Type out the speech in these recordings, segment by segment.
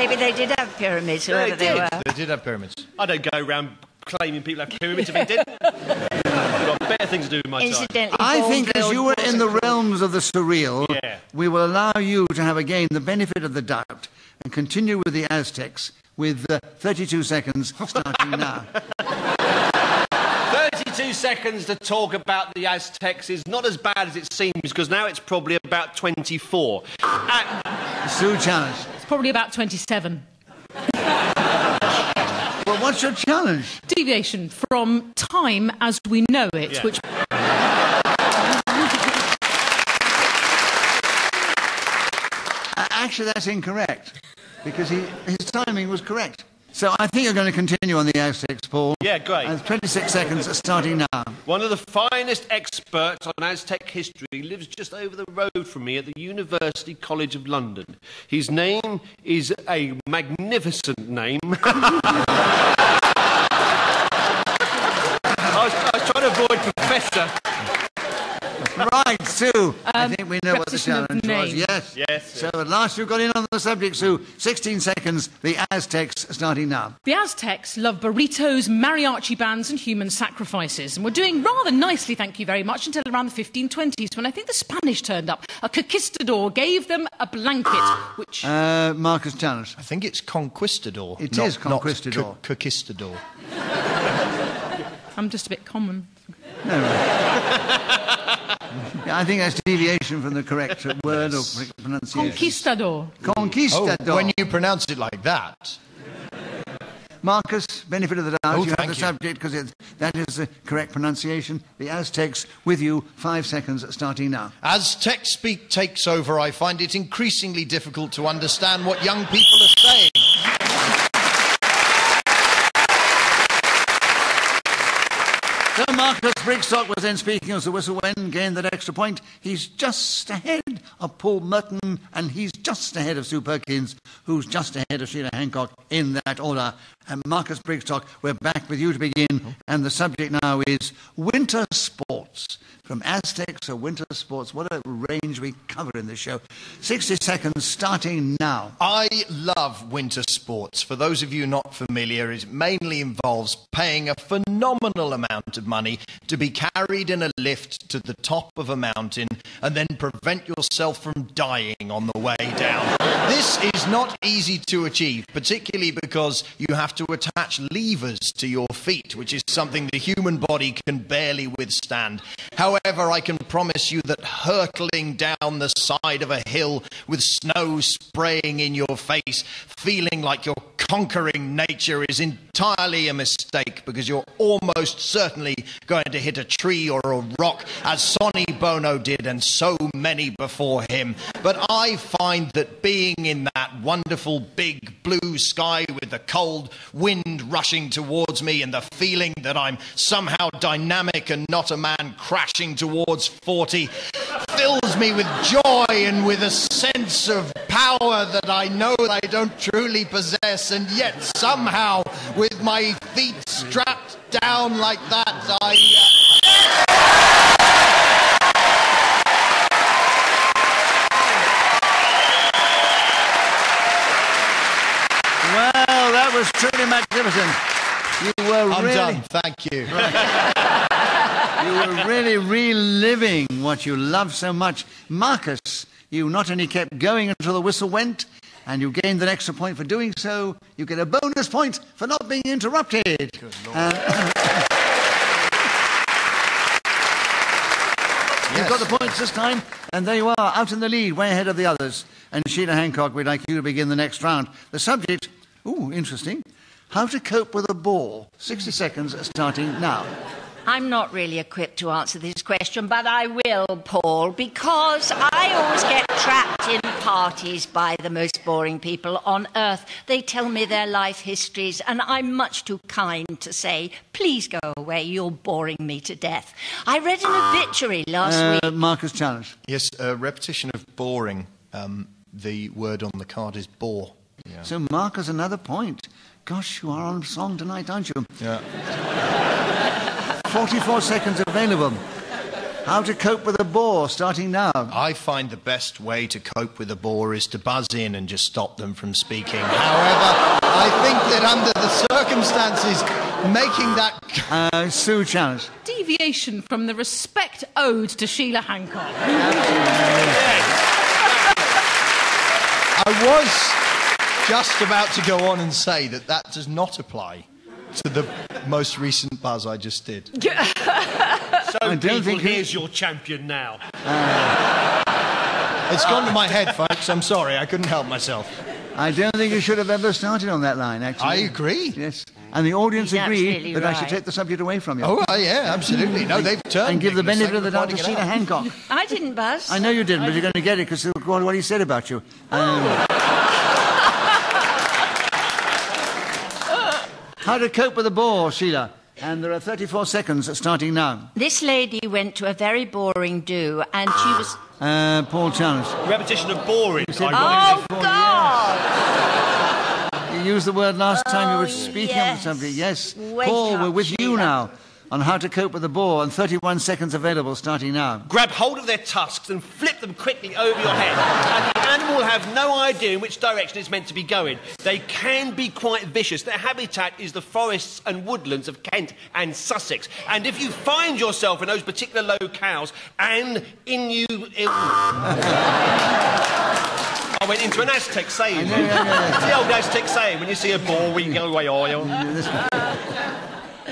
maybe they did have pyramids, They whoever they, did. were. They did have pyramids. I don't go around claiming people have pyramids if they did. I've got better things to do with my time. I think as you were in the realms of the surreal, Yeah. we will allow you to have again the benefit of the doubt and continue with the Aztecs with uh, 32 seconds starting now. 32 seconds to talk about the Aztecs is not as bad as it seems because now it's probably about 24. Uh, Sue challenge. It's probably about 27. Well, what's your challenge? Deviation from time as we know it, Yeah. which actually, that's incorrect because he, his timing was correct. So I think you're going to continue on the Aztecs, Paul. Yeah, great. And 26 seconds starting now. one of the finest experts on Aztec history lives just over the road from me at the University College of London. His name is a magnificent name. I was, I was trying to avoid professor. Right, Sue. I think we know what the challenge was. Yes. Yes, So at last you got in on the subject, Sue. 16 seconds. The Aztecs starting now. the Aztecs love burritos, mariachi bands, and human sacrifices, and we're doing rather nicely, thank you very much, until around the 1520s when I think the Spanish turned up. A conquistador gave them a blanket, which. Uh, Marcus challenge. I think it's conquistador. It not, is conquistador. Not co- conquistador. I'm just a bit common. Yeah, I think that's deviation from the correct word or pronunciation. Conquistador. Oh, Conquistador. when you pronounce it like that. Marcus, benefit of the doubt. Oh, you have the you. subject because that is the correct pronunciation. The Aztecs with you. Five seconds starting now. As tech speak takes over, I find it increasingly difficult to understand what young people are saying. So Marcus Brigstocke was then speaking as the whistle went, gained that extra point. He's just ahead of Paul Merton, and he's just ahead of Sue Perkins, who's just ahead of Sheila Hancock in that order. And Marcus Brigstocke, we're back with you to begin, and the subject now is winter sports. From Aztecs to winter sports, what a range we cover in this show. 60 seconds starting now. I love winter sports. For those of you not familiar, it mainly involves paying a phenomenal amount of money to be carried in a lift to the top of a mountain and then prevent yourself from dying on the way down. This is not easy to achieve, particularly because you have to attach levers to your feet, which is something the human body can barely withstand. However, I can promise you that hurtling down the side of a hill with snow spraying in your face, feeling like you're conquering nature, is entirely a mistake because you're almost certainly going to hit a tree or a rock, as Sonny Bono did and so many before him. But I find that being in that wonderful big blue sky with the cold wind rushing towards me and the feeling that I'm somehow dynamic and not a man crashing towards 40 fills me with joy and with a sense of power that I know that I don't truly possess. And yet, somehow, with my feet strapped down like that, I. Well, that was truly magnificent. You were I'm really, done. Thank you. you were really reliving what you love so much. Marcus, you not only kept going until the whistle went, and you gained an extra point for doing so, you get a bonus point for not being interrupted. Uh, You've got the points this time, and there you are, out in the lead, way ahead of the others. And Sheila Hancock, we'd like you to begin the next round. The subject, ooh, interesting, how to cope with a bore. 60 seconds starting now. I'm not really equipped to answer this question, but I will, Paul, because I always get trapped in parties by the most boring people on earth. They tell me their life histories, and I'm much too kind to say, please go away, you're boring me to death. I read an obituary last Uh, week. Marcus Challenge. Yes, a repetition of boring. Um, the word on the card is bore. So Marcus, another point. Gosh, you are on song tonight, aren't you? Yeah. 44 seconds available. How to cope with a bore, starting now. I find the best way to cope with a bore is to buzz in and just stop them from speaking. However, I think that under the circumstances, making that. Uh, Sue Challenge. Deviation from the respect owed to Sheila Hancock. I was just about to go on and say that that does not apply to the most recent buzz I just did. So, don't people, think he- here's your champion now. It's gone to my head, folks. I'm sorry. I couldn't help myself. I don't think you should have ever started on that line, actually. I agree. Yes. And the audience He's agree absolutely that I should take the subject away from you. Oh, uh, yeah, absolutely. No, they've turned. and give the benefit of Thank the you for doubt to pointing Sheila. Hancock. I didn't buzz. I know you didn't, but you're going to get it because of what he said about you. Um, how to cope with a bore, Sheila. And there are 34 seconds starting now. This lady went to a very boring do, and she was. Uh, Paul Challenge. Repetition of boring. said- Oh, ironically. God! You used the word last time you Oh, were speaking yes. of something. Yes. Wake Paul, up, we're with you now on how to cope with a bore, and 31 seconds available starting now. Grab hold of their tusks and flip them quickly over your head. And the animal will have no idea in which direction it's meant to be going. They can be quite vicious. Their habitat is the forests and woodlands of Kent and Sussex. And if you find yourself in those particular locales and in you. I went into an Aztec saying. It's the old Aztec saying when you see a boar, we go away, oil.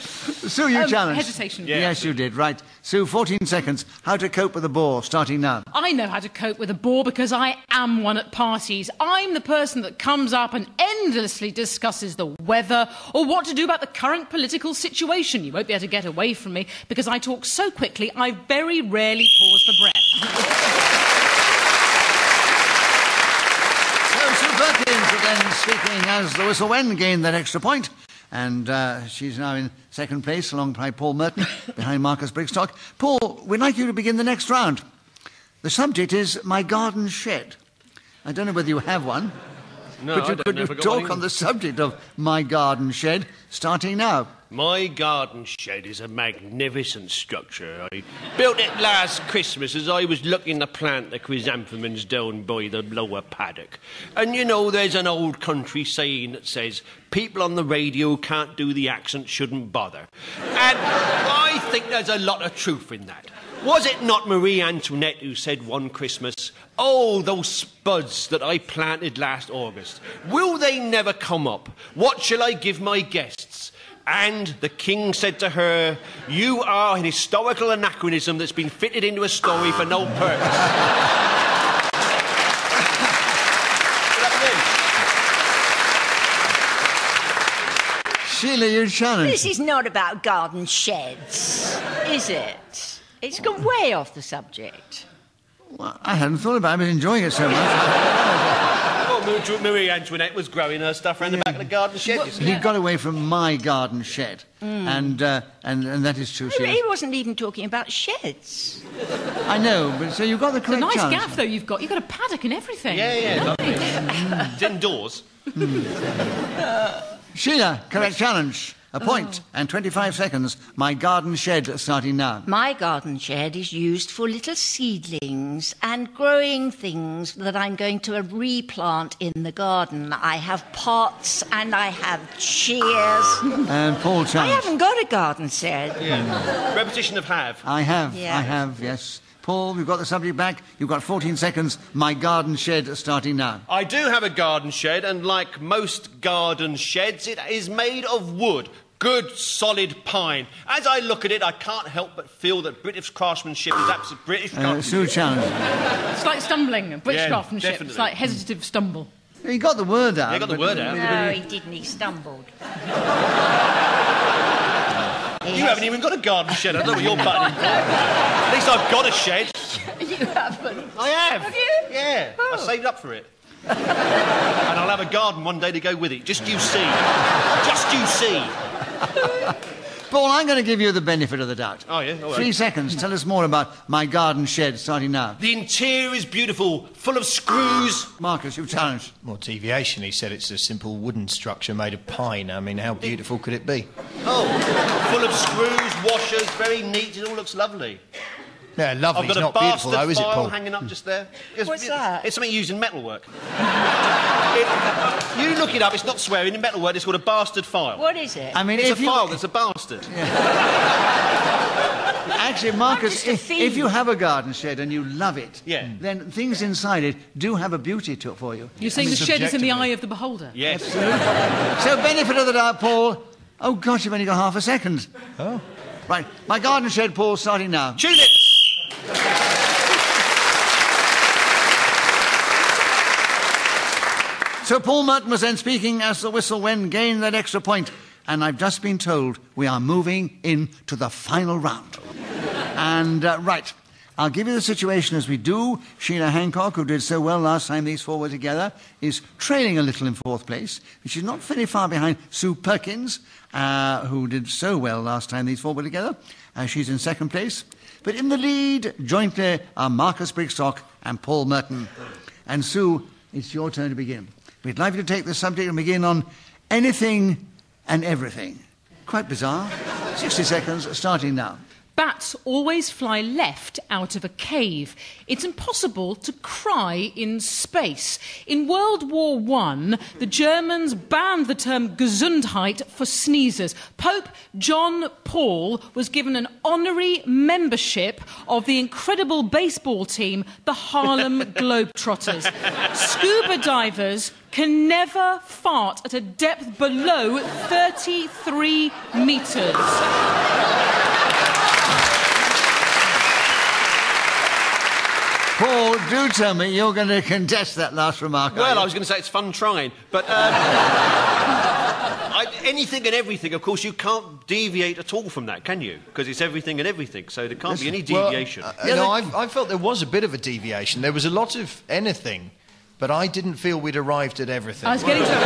Sue, you Um, challenged. hesitation. Yeah. Yes, you did. Right. Sue, 14 seconds. How to cope with a bore, starting now. I know how to cope with a bore because I am one at parties. I'm the person that comes up and endlessly discusses the weather or what to do about the current political situation. You won't be able to get away from me because I talk so quickly I very rarely pause for breath. So Sue Perkins again speaking as the whistle when gained that extra point. And uh, she's now in second place along by Paul Merton behind Marcus Brigstocke. Paul, we'd like you to begin the next round. The subject is my garden shed. I don't know whether you have one, No, but you could I talk on the subject of my garden shed starting now. My garden shed is a magnificent structure. I built it last Christmas as I was looking to plant the chrysanthemums down by the lower paddock. And you know, there's an old country saying that says, people on the radio can't do the accent, shouldn't bother. And I think there's a lot of truth in that. Was it not Marie Antoinette who said one Christmas, Oh, those spuds that I planted last August, will they never come up? What shall I give my guests? And the king said to her, You are an historical anachronism that's been fitted into a story for no purpose. Sheila, you challenged. This is not about garden sheds, is it? It's gone way off the subject. Well, I hadn't thought about it. I've been enjoying it so much. Oh, Mar- Marie Antoinette was growing her stuff around the back of the garden shed. you see. He got away from my garden shed, mm. and, uh, and and that is true. Sheila. He wasn't even talking about sheds. I know, but so you've got the correct. It's a nice challenge. gaff, though, you've got. You've got a paddock and everything. Yeah, yeah, lovely. Nice. It's indoors. Sheila, correct challenge. A point oh. and 25 seconds. My garden shed starting now. My garden shed is used for little seedlings and growing things that I'm going to replant in the garden. I have pots and I have shears. And Paul I haven't got a garden shed. Yeah. Repetition of have. I have. Yeah. I have. Yes. Paul, you've got the subject back. You've got 14 seconds. My garden shed starting now. I do have a garden shed, and like most garden sheds, it is made of wood. Good, solid pine. As I look at it, I can't help but feel that British craftsmanship is absolute British Uh, craftsmanship. Sue challenge. Slight stumbling, British Yeah, craftsmanship. definitely. like hesitative stumble. He got the word out. Yeah, got the but- word out. No, he didn't. He stumbled. You haven't even got a garden shed. I don't know what you're butting. At least I've got a shed. You haven't. I have. Have you? Yeah. I Oh. saved up for it. and I'll have a garden one day to go with it. Just you see. Just you see. Paul, I'm going to give you the benefit of the doubt. Oh, yeah? All right. Three seconds. Tell us more about my garden shed starting now. The interior is beautiful, full of screws. Marcus, you challenge. More deviation. He said it's a simple wooden structure made of pine. I mean, how beautiful could it be? Oh, full of screws, washers, very neat. It all looks lovely. Yeah, lovely. I've got It's a not beautiful, bastard though, is it, file Paul? hanging up just there. It's, What's it- that? It's something used in metalwork. It- you look it up. It's not swearing in metalwork. It's called a bastard file. What is it? I mean, It's a you, file that's a bastard. Actually, Marcus, if, if you have a garden shed and you love it, Yeah. then things inside it do have a beauty to it for you. You're saying mean, the shed is in the eye of the beholder. Yes. So, benefit of the doubt, Paul. Oh, gosh, you've only got half a second. Oh. Right, my garden shed, Paul, starting now. Tulips. So Paul Merton was then speaking as the whistle went, gained that extra point, and I've just been told we are moving into the final round. and uh, right, I'll give you the situation as we do. Sheila Hancock, who did so well last time these four were together, is trailing a little in fourth place, but she's not very far behind Sue Perkins, uh, who did so well last time these four were together. Uh, she's in second place. But in the lead, jointly, are Marcus Brigstocke and Paul Merton. And Sue, it's your turn to begin. We'd like you to take the subject and begin on anything and everything. Quite bizarre. 60 seconds, starting now. Bats always fly left out of a cave. It's impossible to cry in space. In World War I, the Germans banned the term Gesundheit for sneezers. Pope John Paul was given an honorary membership of the incredible baseball team, the Harlem Globetrotters. Scuba divers can never fart at a depth below 33 metres. Paul, do tell me you're going to contest that last remark. Well. I was going to say it's fun trying, but um, I, anything and everything. Of course, you can't deviate at all from that, can you? Because it's everything and everything, so there can't be any Well, deviation. uh, Yeah, no, they- I, I felt there was a bit of a deviation. There was a lot of anything, but I didn't feel we'd arrived at everything. I was getting to Well,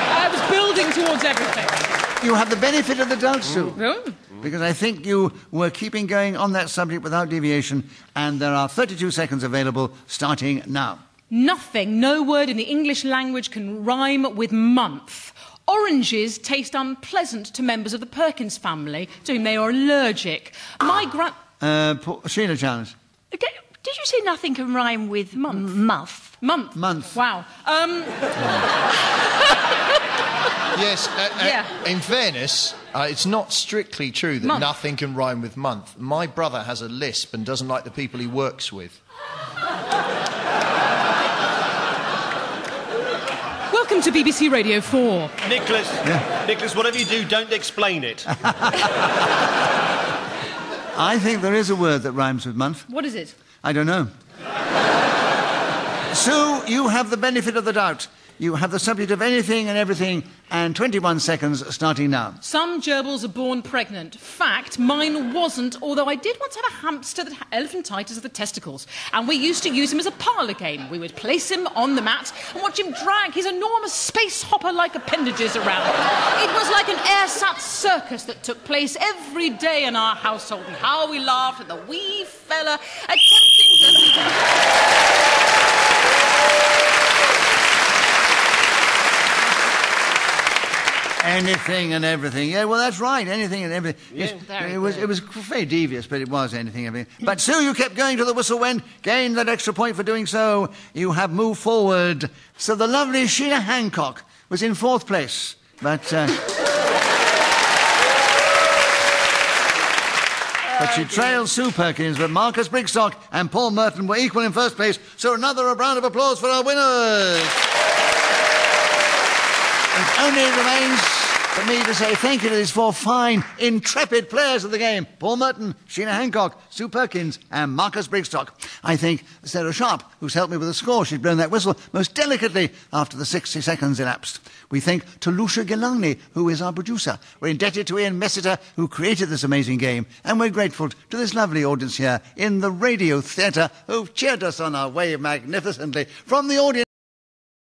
I was building towards everything. You have the benefit of the doubt, Sue. Oh. Because I think you were keeping going on that subject without deviation, and there are 32 seconds available starting now. Nothing, no word in the English language can rhyme with month. Oranges taste unpleasant to members of the Perkins family to whom they are allergic. My grand. Uh, Paul, Sheila Challenge. Okay, Did you say nothing can rhyme with month? Muff. Month. Month. Wow. Um, Yes, uh, uh, Yeah. in fairness, uh, it's not strictly true that Month. nothing can rhyme with month. My brother has a lisp and doesn't like the people he works with. welcome to BBC Radio 4. Nicholas, Nicholas, whatever you do, don't explain it. I think there is a word that rhymes with month. What is it? I don't know. Sue, you have the benefit of the doubt. You have the subject of anything and everything, and 21 seconds starting now. Some gerbils are born pregnant. Fact, mine wasn't, although I did once have a hamster that had elephantitis of the testicles. And we used to use him as a parlour game. We would place him on the mat and watch him drag his enormous space hopper like appendages around. It was like an airsat circus that took place every day in our household. And how we laughed at the wee fella attempting to. Anything and everything. Yeah, well, that's right. Anything and everything. Yes, very it was good. it was very devious, but it was anything and everything. But Sue, you kept going to the whistle when gained that extra point for doing so. You have moved forward. So the lovely Sheila Hancock was in fourth place, but. Uh, But she trailed Sue Perkins, but Marcus Brigstocke and Paul Merton were equal in first place. So another round of applause for our winners. Only remains for me to say thank you to these four fine, intrepid players of the game Paul Merton, Sheena Hancock, Sue Perkins, and Marcus Brigstocke. I think Sarah Sharp, who's helped me with the score, she's blown that whistle most delicately after the 60 seconds elapsed. We thank Tilusha Ghelani, who is our producer. We're indebted to Ian Messiter, who created this amazing game, and we're grateful to this lovely audience here in the Radio Theatre who've cheered us on our way magnificently. From the audience,